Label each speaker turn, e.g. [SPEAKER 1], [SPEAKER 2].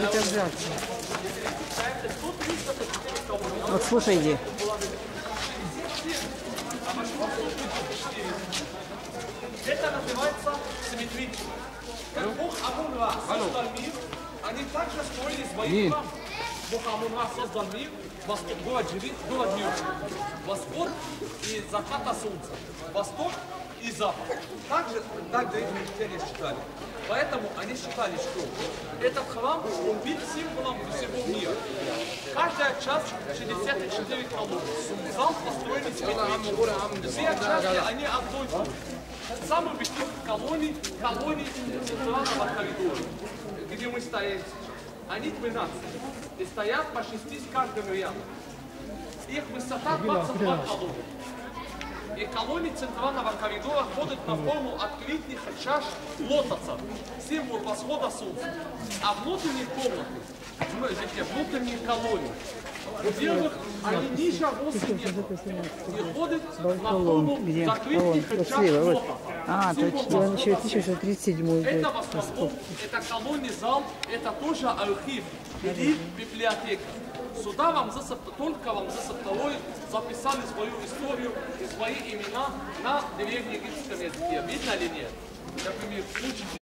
[SPEAKER 1] абзацы. Вот слушайте.
[SPEAKER 2] Это называется симметрично. Как Бог Амун-Ра создал мир, они также строили свои храмы. Бог Амун-Ра создал мир, восток, город Нью. Восход и заката солнца. Восток запад. Также так древние считали. Поэтому они считали, что этот храм, он был символом всего мира. Каждая часть 64 колонны. Зал построен симметрично. Все части, они одной формы. Самый высокий колонии, колонии центрального коридора, где мы стоим сейчас. Они 12. И стоят по 6 с каждым рядом. Их высота 22 колонны. И колонии центрального коридора ходят на форму открытых чаш лотоса, символ восхода солнца. А внутренние комнаты, смотрите, внутренние колонии, во-первых, они ниже ростом неба и ходят на форму закрытых чаш лотоса.
[SPEAKER 1] А, точно. Он еще
[SPEAKER 2] восхода
[SPEAKER 1] 1637
[SPEAKER 2] это
[SPEAKER 1] год.
[SPEAKER 2] восход, это колонный зал, это тоже архив или библиотека. Сюда вам за только вам за септовой записали свою историю и свои имена на древнеегипетском языке. Видно или нет? Например, учите.